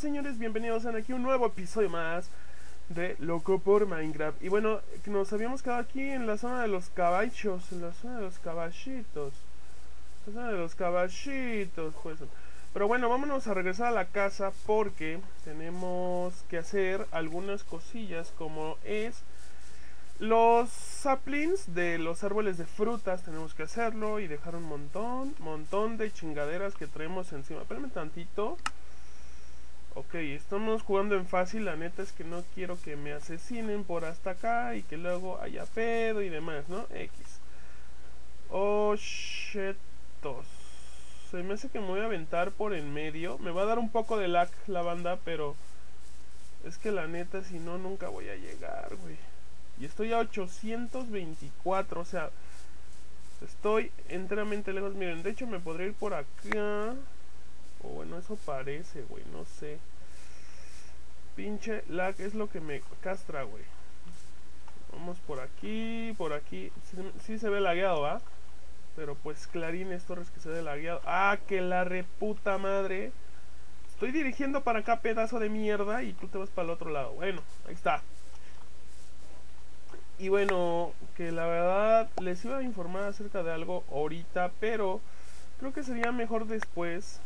señores? Bienvenidos a aquí un nuevo episodio más de Loco por Minecraft Y bueno, nos habíamos quedado aquí en la zona de los caballos, en la zona de los caballitos La zona de los caballitos, pues Pero bueno, vámonos a regresar a la casa porque tenemos que hacer algunas cosillas como es los saplings de los árboles de frutas tenemos que hacerlo y dejar un montón, montón de chingaderas que traemos encima. Espérame tantito. Ok, estamos jugando en fácil, la neta es que no quiero que me asesinen por hasta acá y que luego haya pedo y demás, ¿no? X. Oh. Se me hace que me voy a aventar por en medio. Me va a dar un poco de lag la banda, pero... Es que la neta, si no, nunca voy a llegar, güey. Y estoy a 824, o sea, estoy enteramente lejos. Miren, de hecho me podría ir por acá. O bueno, eso parece, güey, no sé. Pinche lag es lo que me castra, güey. Vamos por aquí, por aquí. Sí, se ve lagueado, ¿va? Pero pues clarines Torres que se ve lagueado. ¡Ah, que la reputa madre! Estoy dirigiendo para acá, pedazo de mierda, y tú te vas para el otro lado. Bueno, ahí está. Y bueno, que la verdad les iba a informar acerca de algo ahorita, pero creo que sería mejor después,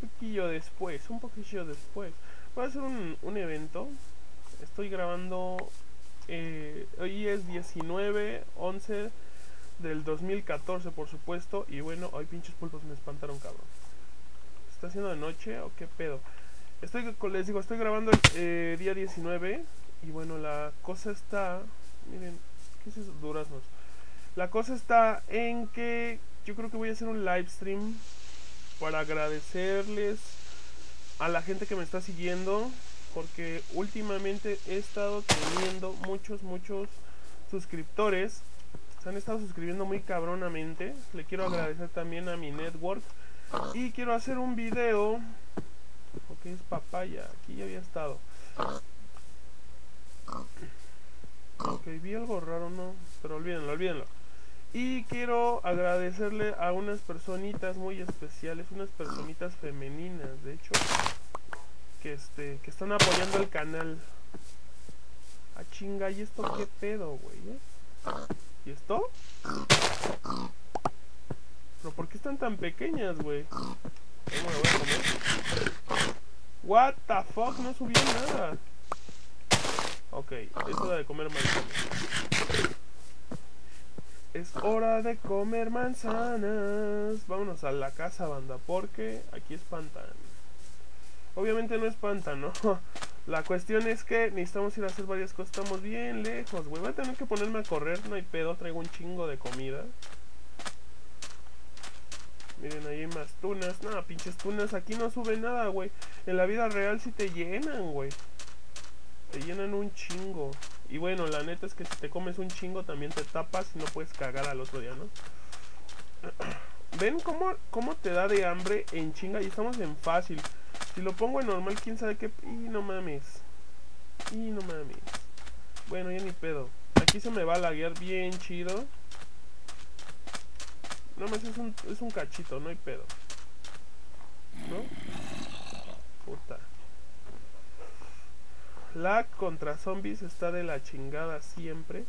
poquillo después, un poquillo después. Voy a hacer un, un evento, estoy grabando, eh, hoy es 19, 11 del 2014 por supuesto, y bueno, hoy pinches pulpos me espantaron cabrón. ¿Está haciendo de noche o qué pedo? Estoy, les digo, estoy grabando eh, día 19 y bueno, la cosa está Miren, ¿qué es eso? Duraznos. La cosa está en que yo creo que voy a hacer un live stream para agradecerles a la gente que me está siguiendo. Porque últimamente he estado teniendo muchos, muchos suscriptores. Se han estado suscribiendo muy cabronamente. Le quiero agradecer también a mi network. Y quiero hacer un video. Ok, es papaya. Aquí ya había estado. Ok, vi algo raro, ¿no? Pero olvídenlo, olvídenlo. Y quiero agradecerle a unas personitas muy especiales, unas personitas femeninas, de hecho, que este, que están apoyando el canal. Ah, chinga, ¿y esto qué pedo, güey? Eh? ¿Y esto? ¿Pero por qué están tan pequeñas, güey? ¿Cómo me voy a comer? What the fuck, no subió nada. Ok, es hora de comer manzanas. Es hora de comer manzanas. Vámonos a la casa, banda, porque aquí es pantano. Obviamente no es pantano. La cuestión es que necesitamos ir a hacer varias cosas. Estamos bien lejos, güey. Voy a tener que ponerme a correr. No hay pedo. Traigo un chingo de comida. Miren, ahí hay más tunas. No, pinches tunas. Aquí no sube nada, güey. En la vida real sí te llenan, güey. Te llenan un chingo. Y bueno, la neta es que si te comes un chingo también te tapas y no puedes cagar al otro día, ¿no? ¿Ven cómo, cómo te da de hambre en chinga? Y estamos en fácil. Si lo pongo en normal, quién sabe qué... Y no mames. Y no mames. Bueno, ya ni pedo. Aquí se me va a laguear bien chido. No mames, es un, es un cachito, no hay pedo. ¿No? Puta. La contra zombies está de la chingada siempre.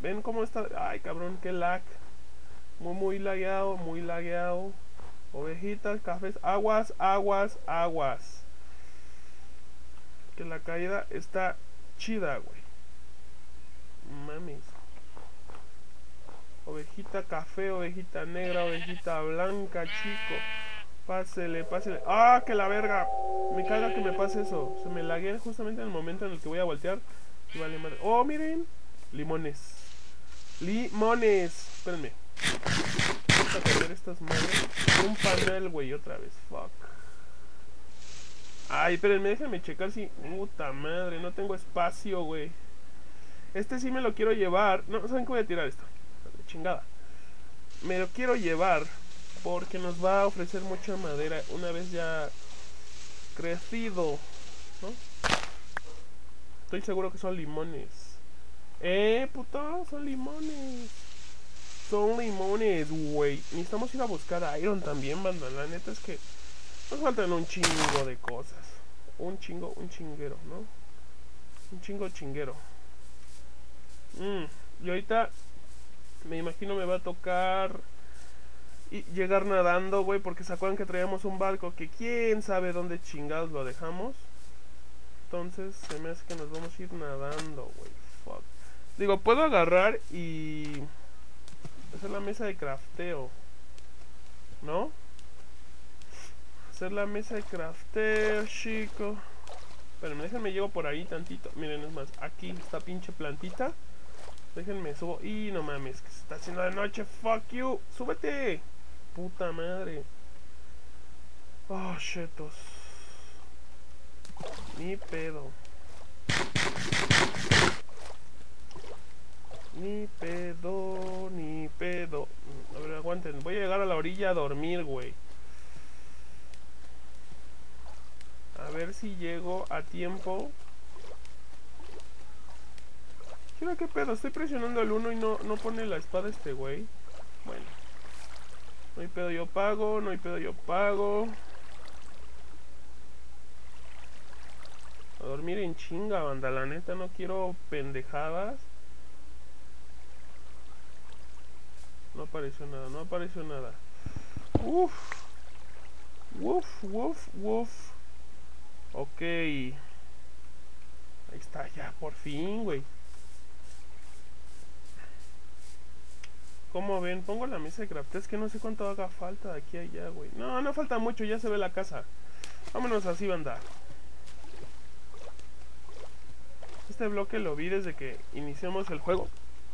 ¿Ven cómo está? Ay, cabrón, qué lag. Muy, muy lagueado, muy lagueado. Ovejitas, cafés, aguas, aguas, aguas. Que la caída está chida, güey. Mames. Ovejita café, ovejita negra, ovejita blanca, chico. Pásele, pásele. ¡Ah, que la verga! Me caga que me pase eso. Se me laguea justamente en el momento en el que voy a voltear. ¡Oh, miren! Limones. Limones. Espérenme. Vamos a perder estas madres. Un panel, güey, otra vez. Fuck. Ay, espérenme, déjenme checar si... Puta madre, no tengo espacio, güey. Este sí me lo quiero llevar. No, ¿saben qué voy a tirar esto? Chingada. Me lo quiero llevar porque nos va a ofrecer mucha madera una vez ya crecido, ¿no? Estoy seguro que son limones. Eh, puto, son limones. Son limones, güey. Necesitamos ir a buscar Iron también, banda. La neta es que Nos faltan un chingo de cosas. Un chingo, un chinguero, ¿no? Un chingo chinguero. Mm, y ahorita me imagino me va a tocar y llegar nadando, güey, porque se acuerdan que traíamos un barco que quién sabe dónde chingados lo dejamos. Entonces se me hace que nos vamos a ir nadando, güey. Fuck. Digo, puedo agarrar y hacer la mesa de crafteo. ¿No? Hacer la mesa de crafteo, chico. Pero déjenme llevo por ahí tantito. Miren, es más, aquí esta pinche plantita. Déjenme subo. Y no mames, que se está haciendo de noche. Fuck you. Súbete. Puta madre. Oh, chetos. Ni pedo. Ni pedo, ni pedo. A ver, aguanten. Voy a llegar a la orilla a dormir, güey. A ver si llego a tiempo. Mira qué pedo, estoy presionando el 1 y no, no pone la espada este güey. Bueno. No hay pedo, yo pago, no hay pedo, yo pago. A dormir en chinga, banda, la neta no quiero pendejadas. No apareció nada, no apareció nada. Uf. Uf, uf, uf. Ok. Ahí está, ya, por fin, güey. ¿Cómo ven? Pongo la mesa de craft. Es que no sé cuánto haga falta de aquí a allá, güey. No, no falta mucho, ya se ve la casa. Vámonos así, banda. Este bloque lo vi desde que iniciamos el juego.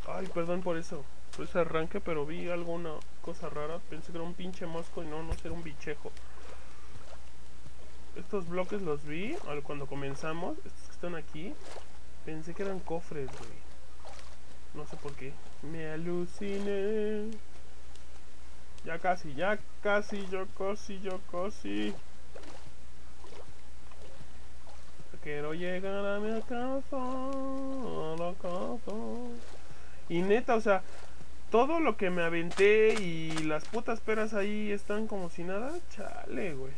Ay, perdón por eso. Por ese arranque, pero vi alguna cosa rara. Pensé que era un pinche mosco y no, no era un bichejo. Estos bloques los vi cuando comenzamos. Estos que están aquí. Pensé que eran cofres, güey. No sé por qué. Me aluciné. Ya casi, ya casi, yo casi, yo casi. Quiero llegar a mi casa, a la casa. Y neta, o sea, todo lo que me aventé y las putas peras ahí están como si nada. Chale, güey.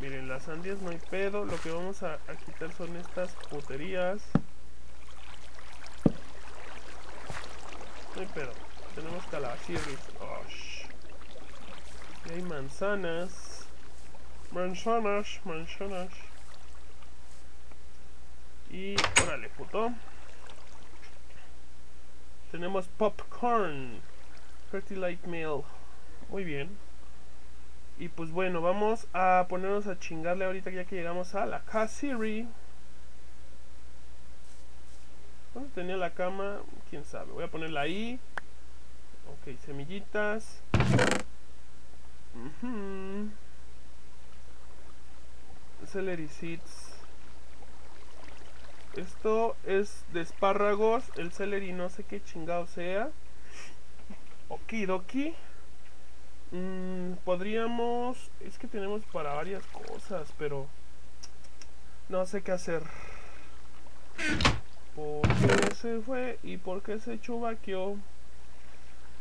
Miren, las sandías no hay pedo. Lo que vamos a, a quitar son estas puterías. Pedo. Tenemos calabacirris. Oh, y hay manzanas. Manzanas, manzanas. Y órale, puto. Tenemos popcorn. Pretty light meal. Muy bien. Y pues bueno, vamos a ponernos a chingarle ahorita ya que llegamos a la Casiri. ¿Dónde tenía la cama? Quién sabe. Voy a ponerla ahí. Ok, semillitas. Celery seeds. Esto es de espárragos. El celery no sé qué chingado sea. Okidoki. Mm, podríamos... Es que tenemos para varias cosas, pero... No sé qué hacer. ¿Por qué se fue? ¿Y por qué se chubaqueó?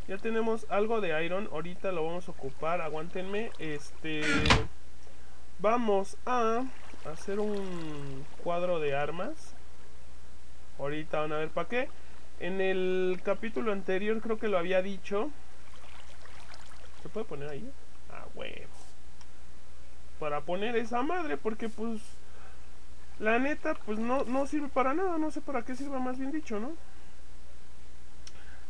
Ya tenemos algo de iron. Ahorita lo vamos a ocupar. Aguántenme. Este... Vamos a hacer un cuadro de armas. Ahorita van a ver para qué. En el capítulo anterior creo que lo había dicho. ¿Se puede poner ahí? Ah, huevo. Para poner esa madre, porque pues... La neta, pues no, no sirve para nada. No sé para qué sirva, más bien dicho, ¿no?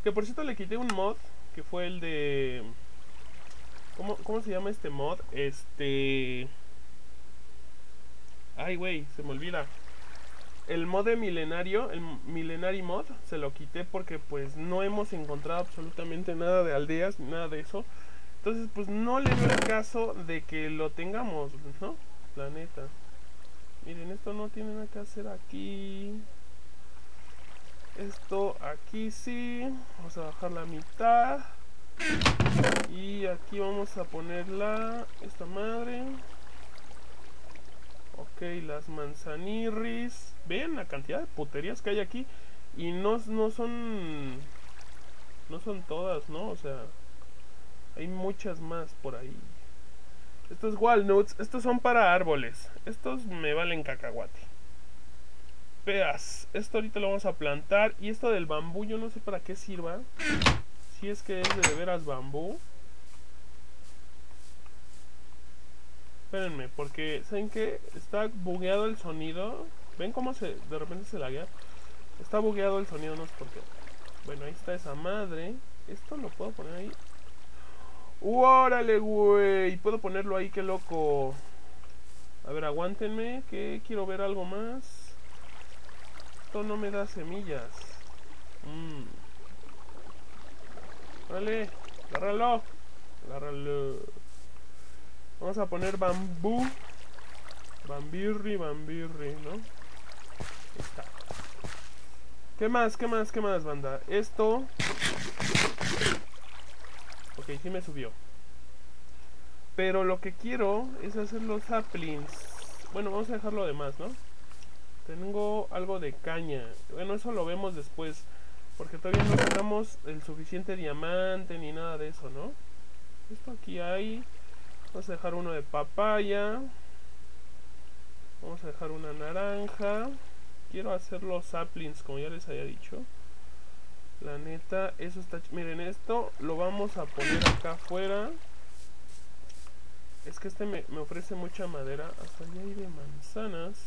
Que por cierto le quité un mod. Que fue el de... ¿Cómo, cómo se llama este mod? Este... Ay, güey, se me olvida. El mod de milenario, el milenary mod, se lo quité porque pues no hemos encontrado absolutamente nada de aldeas, nada de eso. Entonces pues no le veo el caso de que lo tengamos, ¿no? La neta. Miren, esto no tiene nada que hacer aquí. Esto aquí sí. Vamos a bajar la mitad. Y aquí vamos a ponerla, esta madre. Ok, las manzanirris. Vean la cantidad de puterías que hay aquí. Y no, no son... No son todas, ¿no? O sea... Hay muchas más por ahí. Estos walnuts, estos son para árboles. Estos me valen cacahuate. Veas, esto ahorita lo vamos a plantar. Y esto del bambú, yo no sé para qué sirva. Si es que es de, veras bambú. Espérenme, porque ¿saben qué? Está bugueado el sonido. ¿Ven cómo se de repente se laguea? Está bugueado el sonido, no sé por qué. Bueno, ahí está esa madre. Esto lo puedo poner ahí. ¡Órale, güey! Puedo ponerlo ahí, qué loco. A ver, aguántenme, que quiero ver algo más. Esto no me da semillas. Mmm. Órale, agárralo. Agárralo. Vamos a poner bambú. Bambirri, bambirri, ¿no? Ahí está. ¿Qué más? ¿Qué más? ¿Qué más, banda? Esto Ok, sí me subió. Pero lo que quiero es hacer los saplings. Bueno, vamos a dejarlo de más, ¿no? Tengo algo de caña. Bueno, eso lo vemos después. Porque todavía no tenemos el suficiente diamante ni nada de eso, ¿no? Esto aquí hay. Vamos a dejar uno de papaya. Vamos a dejar una naranja. Quiero hacer los saplings, como ya les había dicho. La neta, eso está... Miren, esto lo vamos a poner acá afuera. Es que este me, ofrece mucha madera. Hasta allá hay de manzanas.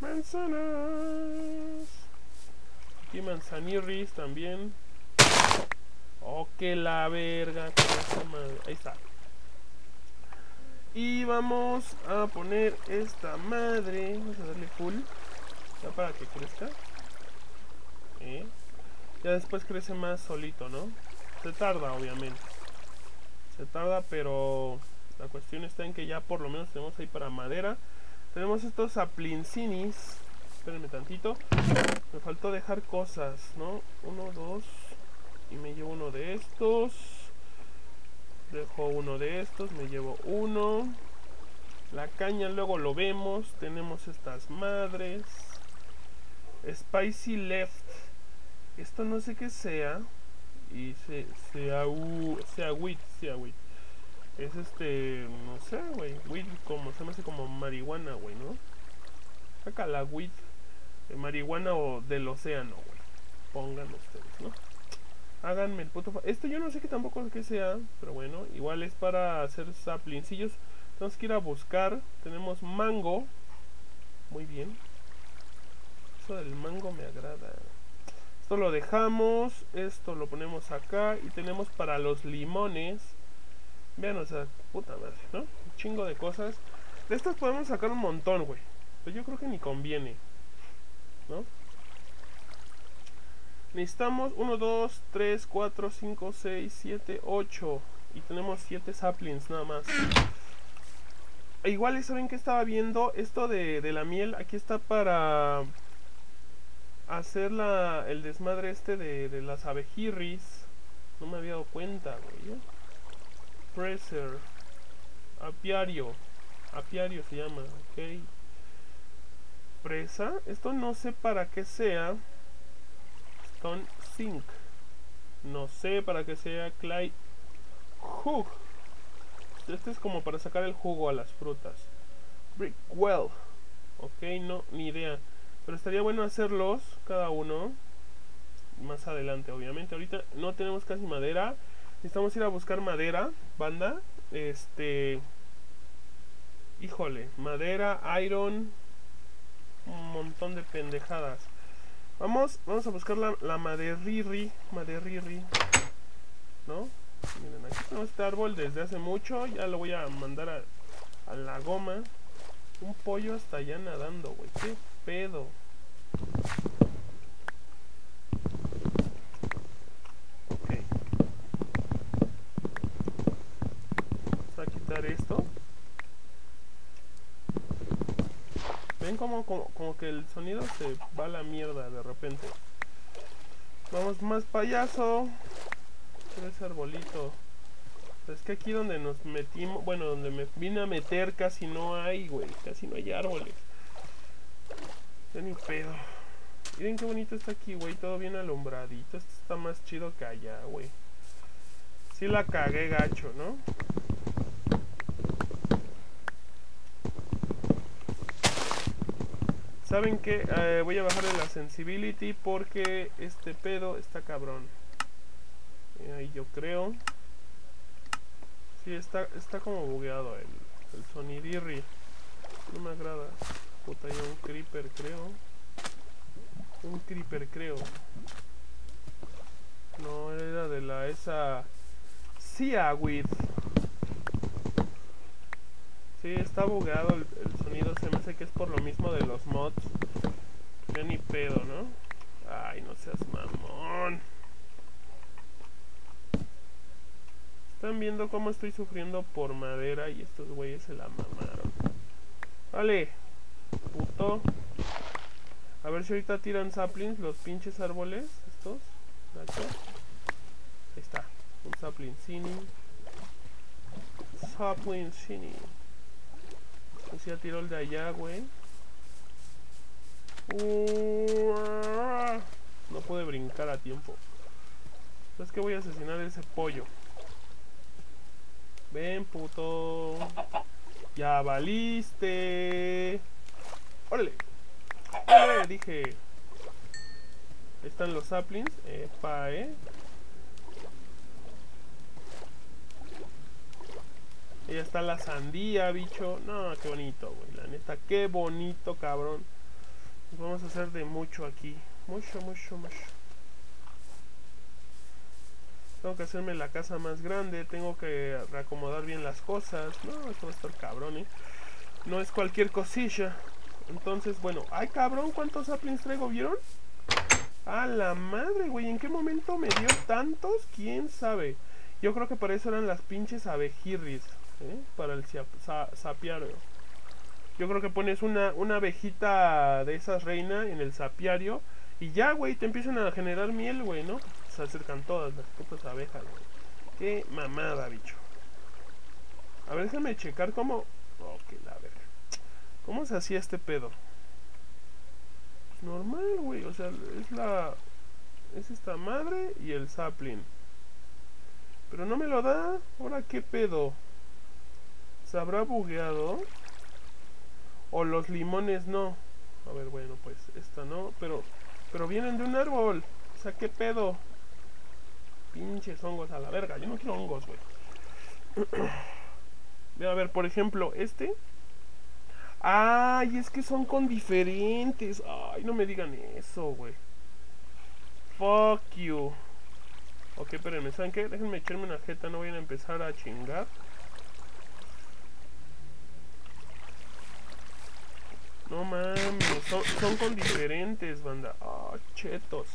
Manzanas. Aquí manzanirris también. Oh, que la verga. Ahí está. Y vamos a poner esta madre. Vamos a darle full. Ya para que crezca. ¿Eh? Ya después crece más solito, ¿no? Se tarda, obviamente. Se tarda, pero la cuestión está en que ya por lo menos tenemos ahí para madera. Tenemos estos saplincinis. Espérenme tantito. Me faltó dejar cosas, ¿no? Uno, dos. Y me llevo uno de estos. Dejo uno de estos. Me llevo uno. La caña luego lo vemos. Tenemos estas madres. Spicy left esto no sé qué sea. Y se, sea, sea wheat, sea wheat. Es este, no sé, güey. Wheat como, se me hace como marihuana, güey, ¿no? Saca la wheat de marihuana o del océano, güey. Pongan ustedes, ¿no? Háganme el puto... Esto yo no sé qué tampoco es que sea, pero bueno, igual es para hacer saplincillos. Tenemos que ir a buscar. Tenemos mango. Muy bien. Eso del mango me agrada. Esto lo dejamos, esto lo ponemos acá y tenemos para los limones. Vean, o sea, puta madre, ¿no? Un chingo de cosas. De estas podemos sacar un montón, güey. Pero yo creo que ni conviene. ¿No? Necesitamos 1, 2, 3, 4, 5, 6, 7, 8. Y tenemos 7 saplings nada más. E igual, ¿saben que estaba viendo? Esto de, de la miel, aquí está para hacer la, el desmadre este de, de las abejirris. No me había dado cuenta, güey. ¿eh? Presser. Apiario. Apiario se llama, ok. Presa. Esto no sé para qué sea. Stone Zinc. No sé para qué sea. Clay Hook. Este es como para sacar el jugo a las frutas. Brickwell. Ok, no, ni idea. Pero estaría bueno hacerlos cada uno más adelante, obviamente. Ahorita no tenemos casi madera. Necesitamos ir a buscar madera, banda. Este. Híjole, madera, iron. Un montón de pendejadas. Vamos, vamos a buscar la, la maderriri. Maderriri. ¿No? Miren, aquí tenemos este árbol desde hace mucho. Ya lo voy a mandar a, a la goma. Un pollo hasta allá nadando, güey. ¿Qué pedo? Ok. Vamos a quitar esto. Ven como, como, como que el sonido se va a la mierda de repente. Vamos más payaso. Ese arbolito. Es que aquí donde nos metimos, bueno, donde me vine a meter casi no hay, güey. Casi no hay árboles. Ya ni pedo. Miren qué bonito está aquí, güey. Todo bien alumbradito. Esto está más chido que allá, güey. Sí la cagué gacho, ¿no? ¿Saben qué? Eh, voy a bajarle la sensibility porque este pedo está cabrón. Eh, ahí yo creo. Sí, está, está como bugueado el, el sonidirri. No me agrada. Puta, hay un creeper, creo. Un creeper, creo. No, era de la esa... Seaweed. Sí, está bugueado el, sonido. Se me hace que es por lo mismo de los mods. Ya ni pedo, ¿no? Ay, no seas mamón. Están viendo cómo estoy sufriendo por madera y estos güeyes se la mamaron. Vale, puto. A ver si ahorita tiran saplings los pinches árboles. Estos. Ahí está. Un sapling cine. Sapling cine. Así ya tiró el de allá, güey. No puede brincar a tiempo. Es que voy a asesinar ese pollo. Ven, puto. Ya valiste. Órale. Órale, dije. Están los saplings. Epa, eh. Ahí está la sandía, bicho. No, qué bonito, güey. La neta, qué bonito, cabrón. Nos vamos a hacer de mucho aquí. Mucho, mucho, mucho. Tengo que hacerme la casa más grande. Tengo que reacomodar bien las cosas. No, esto va a estar cabrón, ¿eh? No es cualquier cosilla. Entonces, bueno. ¡Ay, cabrón! ¿Cuántos saplings traigo? ¿Vieron? ¡A la madre, güey! ¿En qué momento me dio tantos? ¿Quién sabe? Yo creo que para eso eran las pinches abejirris. ¿eh? Para el sapiario. Yo creo que pones una, una abejita de esas reina en el sapiario. Y ya, güey, te empiezan a generar miel, güey, ¿no? Se acercan todas las putas abejas, güey. Qué mamada, bicho. A ver, déjame checar cómo... Oh, que la verga. ¿Cómo se hacía este pedo? Pues normal, güey. O sea, es la... Es esta madre y el sapling. Pero no me lo da. Ahora, ¿qué pedo? ¿Se habrá bugueado? O los limones no. A ver, bueno, pues esta no. Pero, pero vienen de un árbol. O sea, ¿qué pedo? Pinches hongos a la verga. Yo no quiero hongos, güey. a ver, por ejemplo, este. Ay, es que son con diferentes. Ay, no me digan eso, güey. Fuck you. Ok, espérenme, ¿saben qué? Déjenme echarme una jeta, no voy a empezar a chingar. No mames, son, son con diferentes, banda. Ah, chetos.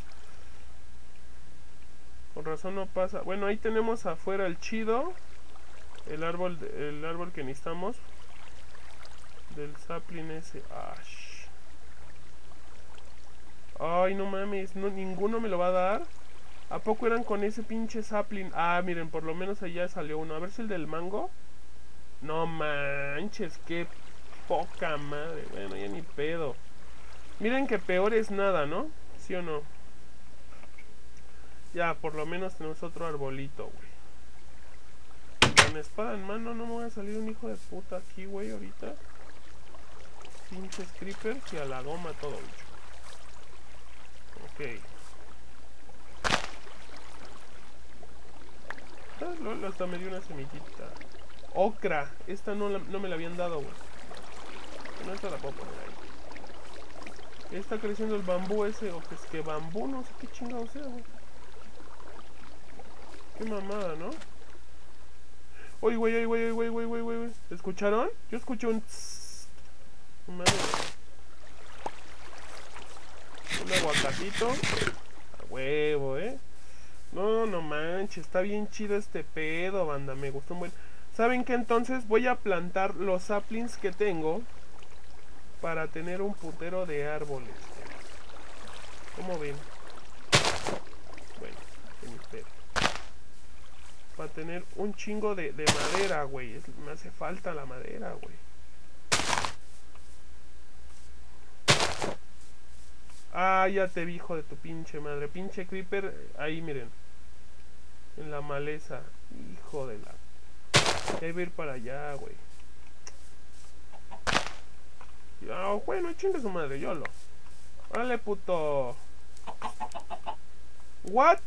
Con razón no pasa. Bueno, ahí tenemos afuera el chido. El árbol, el árbol que necesitamos. Del sapling ese. Ash. Ay, no mames. No, ninguno me lo va a dar. ¿A poco eran con ese pinche sapling? Ah, miren, por lo menos allá salió uno. A ver si el del mango. No manches, qué poca madre. Bueno, ya ni pedo. Miren que peor es nada, ¿no? ¿Sí o no? Ya, por lo menos tenemos otro arbolito, güey. Con espada en mano no me va a salir un hijo de puta aquí, güey, ahorita. Pinches creepers y a la goma todo. Ok. Ah, hasta me dio una semillita. Ocra. Esta no, no me la habían dado, güey. No, esta la puedo poner ahí. Está creciendo el bambú ese, o que es que bambú, no sé qué chingado sea, güey. Qué mamada, ¿no? Oye, güey, oye, güey, güey, güey, güey, güey. ¿Escucharon? Yo escuché un... Madre. Un aguacatito. A huevo, ¿eh? No, no manches, está bien chido este pedo, banda. Me gustó un buen... ¿Saben qué? Entonces voy a plantar los saplings que tengo para tener un putero de árboles. ¿Cómo ven? Bueno, en espera. Para tener un chingo de, de madera, güey. Me hace falta la madera, güey. Ah, ya te vi, hijo de tu pinche madre. Pinche creeper. Ahí, miren. En la maleza. Hijo de la... Ya iba a ir para allá, güey. Ah, bueno, chingue su madre, YOLO. Órale, puto. What?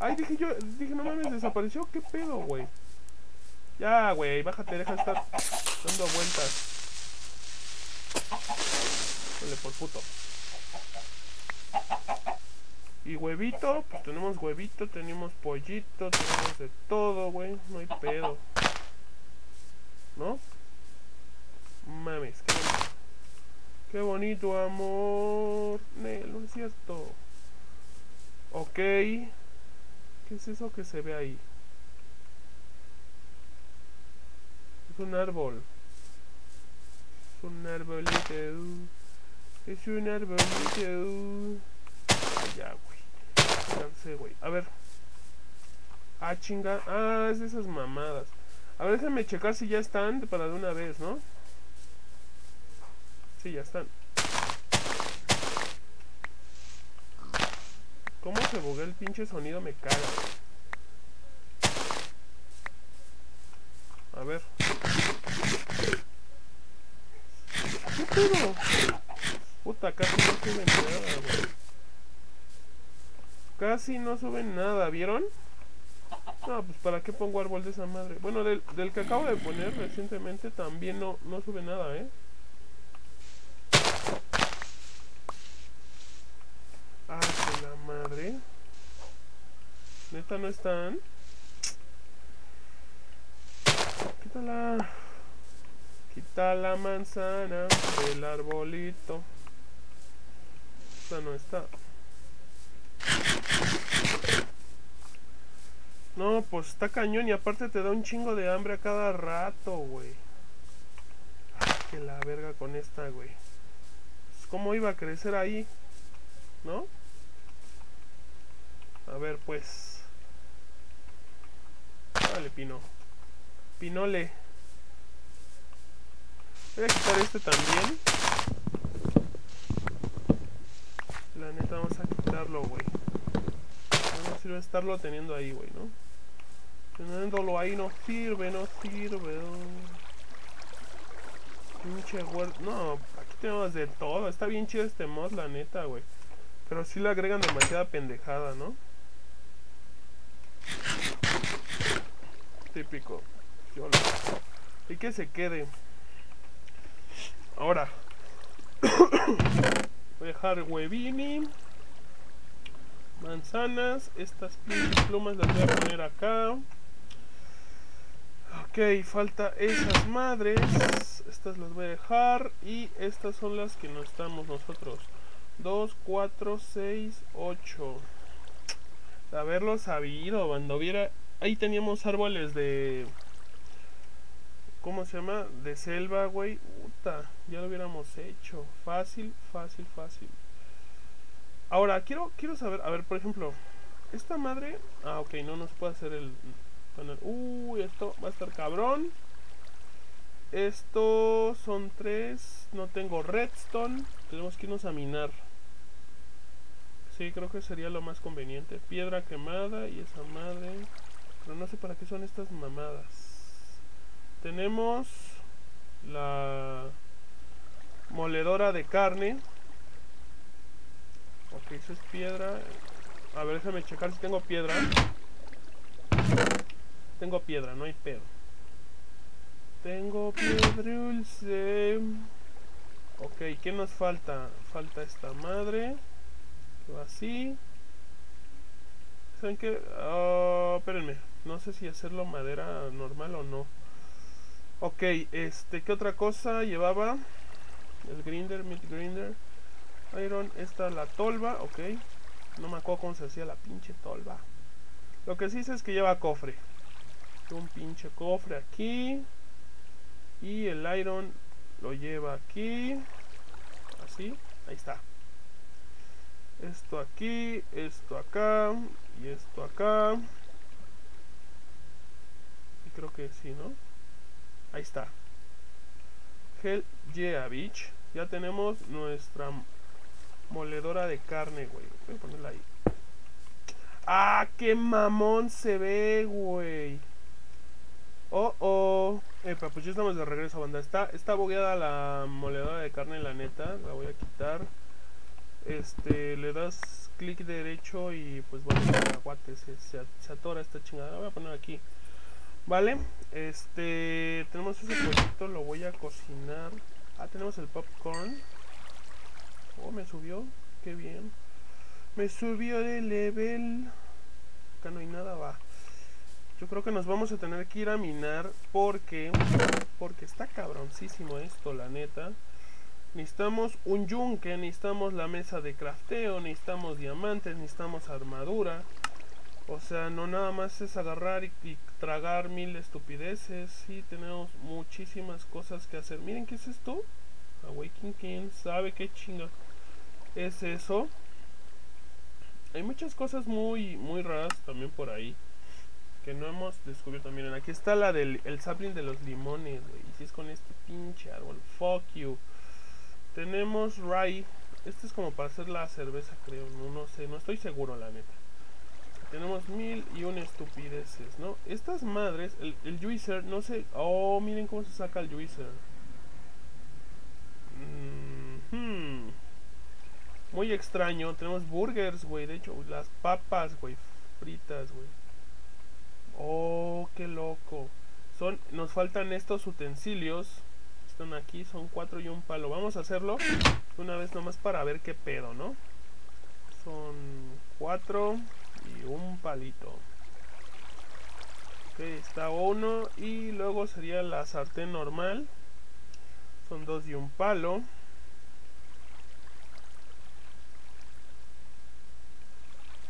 Ay, dije yo, dije, no mames, desapareció. ¿Qué pedo, güey? Ya, güey, bájate, deja de estar dando vueltas. Dale por puto. Y huevito, pues tenemos huevito, tenemos pollito, tenemos de todo, güey. No hay pedo. ¿No? Mames, qué bonito. Qué bonito, amor. No, es cierto. Ok. ¿Qué es eso que se ve ahí? Es un árbol. Es un arbolito. Es un arbolito. Ya, güey. Güey. A ver. Ah, chinga. Ah, es de esas mamadas. A ver, déjame checar si ya están para de una vez, ¿no? Sí, ya están. ¿Cómo se buguea el pinche sonido? Me caga. A ver. ¿Qué pedo? Puta, casi no suben nada, güey. Casi no suben nada, ¿vieron? No, pues para qué pongo árbol de esa madre. Bueno, del, del que acabo de poner recientemente también no, no sube nada, ¿eh? Ah, la madre. Neta no están. Quítala. Quita la manzana del arbolito. Esta no está. No, pues está cañón y aparte te da un chingo de hambre a cada rato, güey. Que la verga con esta, güey. Pues, ¿Cómo iba a crecer ahí? ¿No? A ver, pues. Dale, Pino. Pinole. Voy a quitar este también. La neta, vamos a quitarlo, güey. No sirve estarlo teniendo ahí, güey, ¿no? Teniéndolo ahí no sirve, no sirve. Pinche. No, aquí tenemos de todo. Está bien chido este mod, la neta, güey. Pero sí le agregan demasiada pendejada, ¿no? Típico. Y que se quede. Ahora. Voy a dejar huevini. Manzanas. Estas plumas las voy a poner acá. Ok, falta esas madres. Estas las voy a dejar. Y estas son las que no estamos nosotros. 2, 4, 6, 8. De haberlo sabido, cuando hubiera... Ahí teníamos árboles de... ¿Cómo se llama? De selva, güey. Puta, ya lo hubiéramos hecho. Fácil, fácil, fácil. Ahora, quiero, quiero saber... A ver, por ejemplo... Esta madre... Ah, ok, no nos puede hacer el... Uy, esto va a estar cabrón. Estos son tres. No tengo redstone. Tenemos que irnos a minar. Sí, creo que sería lo más conveniente. Piedra quemada y esa madre. Pero no sé para qué son estas mamadas. Tenemos la moledora de carne. Ok, eso es piedra. A ver, déjame checar si tengo piedra. Tengo piedra, no hay pedo. Tengo piedra dulce. Ok, ¿qué nos falta? Falta esta madre. Así. ¿Saben qué? Oh, espérenme. No sé si hacerlo madera normal o no. Ok, este, ¿qué otra cosa llevaba? El grinder, meat grinder. Iron, esta la tolva, ok. No me acuerdo cómo se hacía la pinche tolva. Lo que sí sé es que lleva cofre un pinche cofre aquí. Y el iron lo lleva aquí. Así ahí está. Esto aquí esto acá y esto acá. Y creo que sí no ahí está. Hell yeah bitch. Ya tenemos nuestra moledora de carne güey. Voy a ponerla ahí. Ah qué mamón se ve güey Oh, oh. pero pues ya estamos de regreso, banda. Está, está bogueada la moledora de carne, la neta. La voy a quitar. Este, le das clic derecho y pues bueno, aguate, se, se, se atora esta chingada. La voy a poner aquí. Vale, este, tenemos ese pollito, lo voy a cocinar. Ah, tenemos el popcorn. Oh, me subió, qué bien. Me subió de level. Acá no hay nada, va. Yo creo que nos vamos a tener que ir a minar porque porque está cabroncísimo esto, la neta. Necesitamos un yunque, necesitamos la mesa de crafteo, necesitamos diamantes, necesitamos armadura. O sea, no nada más es agarrar y, tragar mil estupideces. Sí, tenemos muchísimas cosas que hacer. Miren, ¿qué es esto? Awakening King, ¿sabe qué chinga es eso? Hay muchas cosas muy, muy raras también por ahí. Que no hemos descubierto. Miren, aquí está la del el sapling de los limones, Y si es con este pinche árbol. Fuck you. Tenemos Rye. Este es como para hacer la cerveza, creo. No, no sé, no estoy seguro, la neta. Tenemos mil y una estupideces, ¿no? Estas madres, el, el juicer, no sé... Oh, miren cómo se saca el juicer. Mm Muy extraño. Tenemos burgers, güey. De hecho, las papas, güey. Fritas, güey. Oh, qué loco. Son, nos faltan estos utensilios. Están aquí, son cuatro y un palo. Vamos a hacerlo una vez nomás para ver qué pedo, ¿no? Son cuatro y un palito. Ok, está uno. Y luego sería la sartén normal. Son dos y un palo.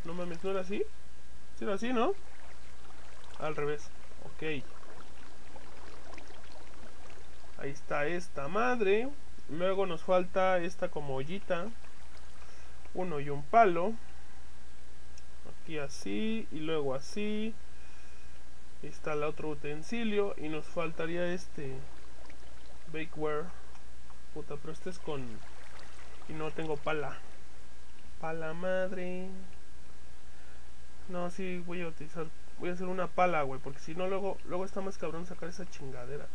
No mames, ¿no era así? ¿Sí era así, no? Al revés. Ok. Ahí está esta madre. Luego nos falta esta como ollita. Uno y un palo así y luego así está el otro utensilio y nos faltaría este bakeware puta pero este es con y no tengo pala pala madre no si voy a utilizar voy a hacer una pala güey porque si no luego luego está más cabrón sacar esa chingadera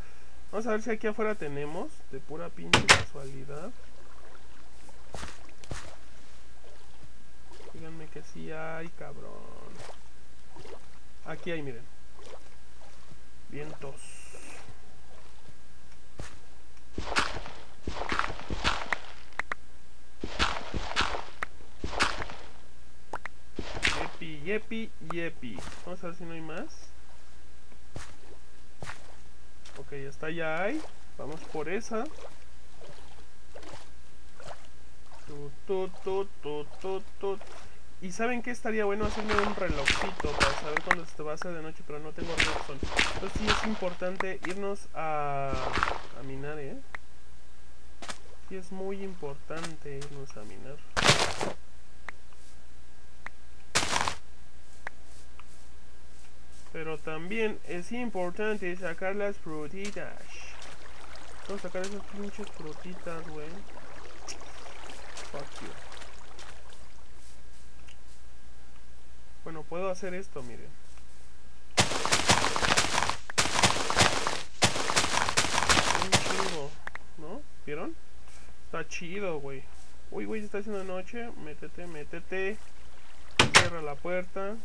vamos a ver si aquí afuera tenemos de pura pinche casualidad Díganme que sí hay, cabrón. Aquí hay, miren. Vientos. Yepi, yepi, yepi. Vamos a ver si no hay más. Ok, está ya hay. Vamos por esa. Y saben que estaría bueno hacerme un relojito para saber cuándo se te va a hacer de noche, pero no tengo razón. Entonces sí es importante irnos a, a minar, ¿eh? Sí es muy importante irnos a minar. Pero también es importante sacar las frutitas. Vamos a sacar esas pinches frutitas, güey. Bueno, puedo hacer esto, miren. Un chingo, ¿no? ¿Vieron? Está chido, güey. Uy, güey, está haciendo noche. Métete, métete. Cierra la puerta.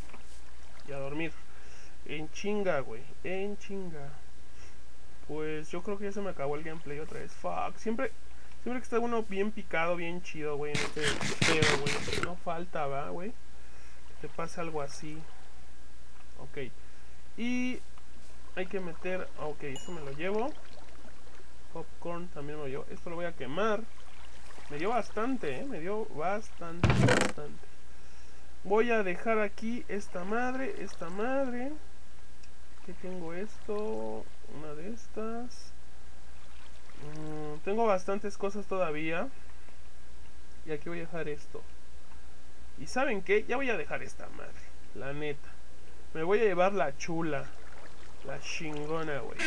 Y a dormir. En chinga, güey. En chinga. Pues yo creo que ya se me acabó el gameplay otra vez. Fuck. Siempre, Siempre que está uno bien picado, bien chido, güey, en este pedo, güey. No falta, va, güey. Que te pase algo así. Ok. Y hay que meter... Ok, esto me lo llevo. Popcorn también me lo llevo. Esto lo voy a quemar. Me dio bastante, ¿eh? Me dio bastante, bastante. Voy a dejar aquí esta madre, esta madre. Que tengo esto. Una de estas. Mm, tengo bastantes cosas todavía. Y aquí voy a dejar esto. Y ¿saben qué? Ya voy a dejar esta madre. La neta. Me voy a llevar la chula. La chingona, güey.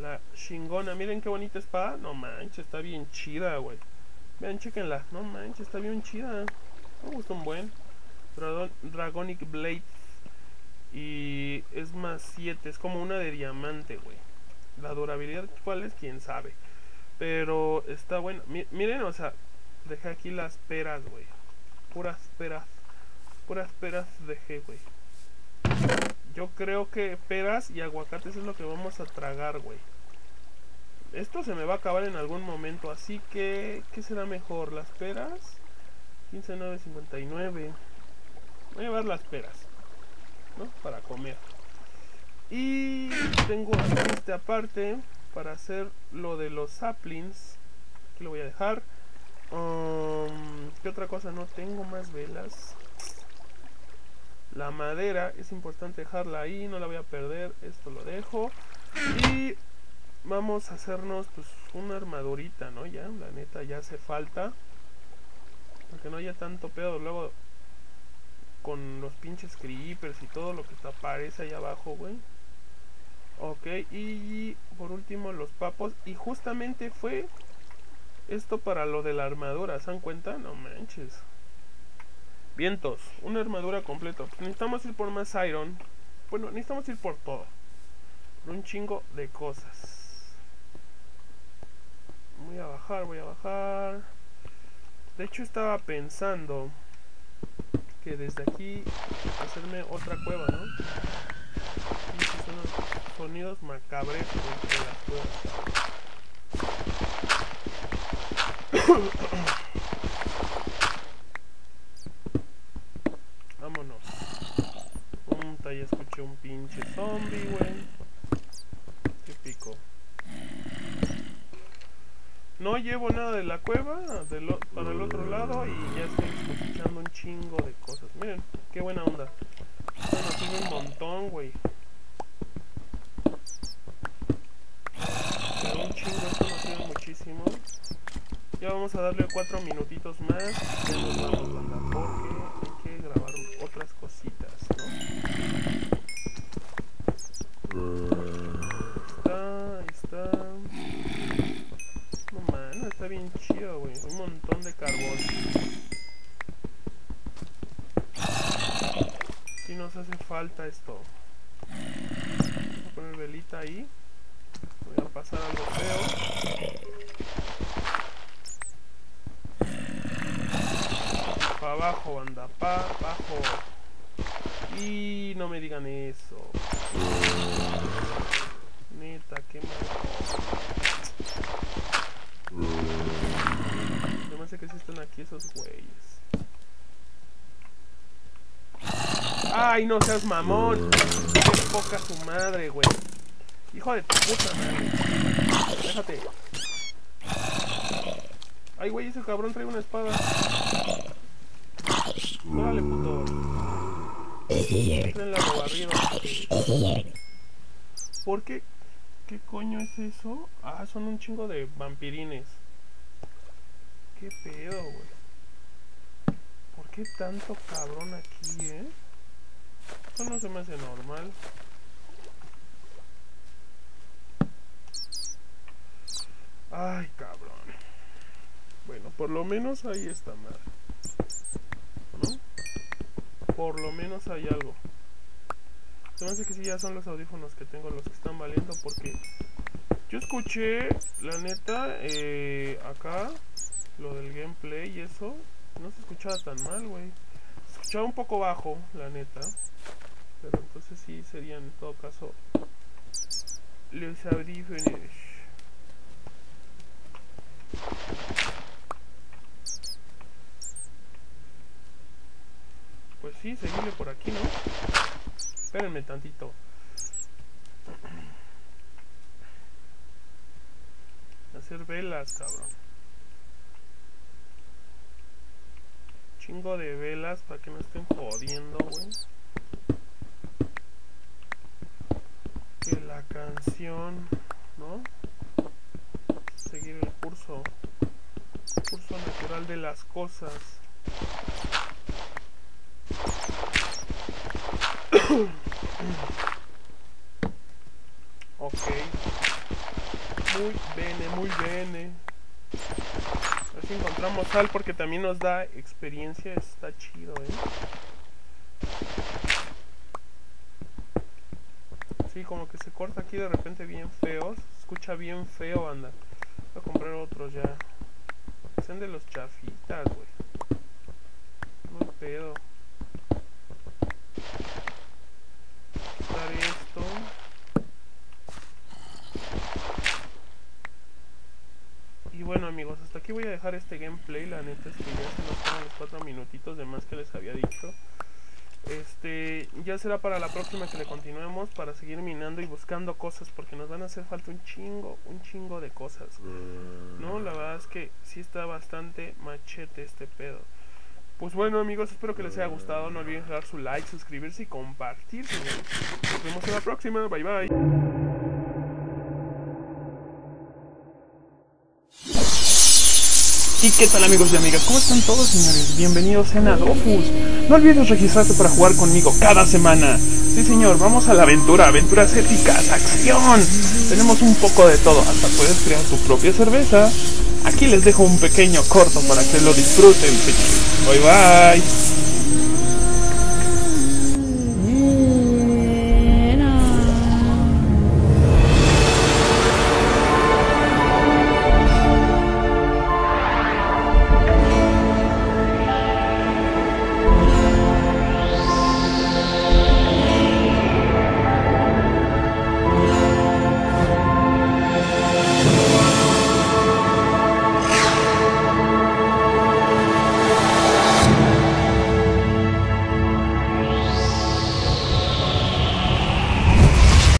La chingona. Miren qué bonita espada. No manches, está bien chida, güey. Vean, chequenla. No manches, está bien chida. Me gusta un buen. Dragonic Blade. Y es más 7. Es como una de diamante, güey. La durabilidad, ¿cuál es? Quién sabe. Pero está bueno. miren, o sea, dejé aquí las peras, güey. Puras peras. Puras peras dejé, güey. Yo creo que peras y aguacates es lo que vamos a tragar, güey. Esto se me va a acabar en algún momento, así que... ¿Qué será mejor? ¿Las peras? 15,959. Voy a llevar las peras, ¿no? Para comer. Y tengo este aparte para hacer lo de los saplings. Aquí lo voy a dejar. Um, ¿Qué otra cosa? No tengo más velas. La madera es importante dejarla ahí, no la voy a perder. Esto lo dejo. Y vamos a hacernos pues una armadurita, ¿no? Ya, la neta ya hace falta. Para que no haya tanto pedo luego con los pinches creepers y todo lo que aparece ahí abajo, güey. Ok, y por último los papos. Y justamente fue esto para lo de la armadura. ¿Se dan cuenta? No manches. Vientos, una armadura completa. necesitamos ir por más iron. Bueno, necesitamos ir por todo. Por un chingo de cosas. Voy a bajar, voy a bajar. De hecho estaba pensando desde aquí hacerme otra cueva, ¿no? Son sonidos macabres de las cuevas. Vámonos. Punta, ya escuché un pinche zombie, güey. Qué pico. No llevo nada de la cueva para el otro lado y ya estoy escuchando un chingo de cosas. Miren, qué buena onda. Bueno, un montón, güey. Pero un chingo, esto nos tiene muchísimo. Ya vamos a darle cuatro minutitos más. Ya nos vamos, banda, porque hay que grabar otras cositas, ¿no? Está bien chido, güey. Un montón de carbón. Si nos hace falta esto. Voy a poner velita ahí. Voy a pasar algo feo. Pa' abajo, banda. Pa' abajo. Y no me digan eso. Neta, qué mal. Que si están aquí esos güeyes. ¡Ay, no seas mamón! ¡Qué poca su madre, güey! ¡Hijo de puta madre! ¡Déjate! ¡Ay, güey, ese cabrón trae una espada! ¡Órale, puto! En la ¿Por qué? ¿Qué coño es eso? Ah, son un chingo de vampirines. ¿Qué pedo, güey? ¿Por qué tanto cabrón aquí, eh? Esto no se me hace normal. Ay, cabrón. Bueno, por lo menos ahí está mal. ¿No? Por lo menos hay algo. Se me hace que sí ya son los audífonos que tengo los que están valiendo porque yo escuché, la neta, eh, acá, lo del gameplay y eso, no se escuchaba tan mal, güey. Se escuchaba un poco bajo, la neta. Pero entonces sí serían en todo caso los audífonos. Pues sí, seguirle por aquí, ¿no? Espérenme tantito. Hacer velas, cabrón. Chingo de velas para que no estén jodiendo, güey. Que la canción, ¿no? Seguir el curso. Curso natural de las cosas. ok. Muy bene, muy bene. Encontramos sal porque también nos da experiencia. Está chido, eh. Sí, como que se corta aquí de repente bien feo. Escucha bien feo, anda. Voy a comprar otros ya. Sean de los chafitas, güey. No pedo. Quitar esto. Y bueno amigos, hasta aquí voy a dejar este gameplay. La neta es que ya se nos los 4 minutitos de más que les había dicho. Este, ya será para la próxima que le continuemos para seguir minando y buscando cosas porque nos van a hacer falta un chingo, un chingo de cosas. No, la verdad es que sí está bastante machete este pedo. Pues bueno amigos, espero que les haya gustado. No olviden dejar su like, suscribirse y compartir. Nos vemos en la próxima. Bye bye. ¿Y qué tal amigos y amigas? ¿Cómo están todos señores? Bienvenidos a Dofus. No olvides registrarte para jugar conmigo cada semana. Sí señor, vamos a la aventura, aventuras éticas, acción. Tenemos un poco de todo, hasta puedes crear tu propia cerveza. Aquí les dejo un pequeño corto para que lo disfruten. Bye bye.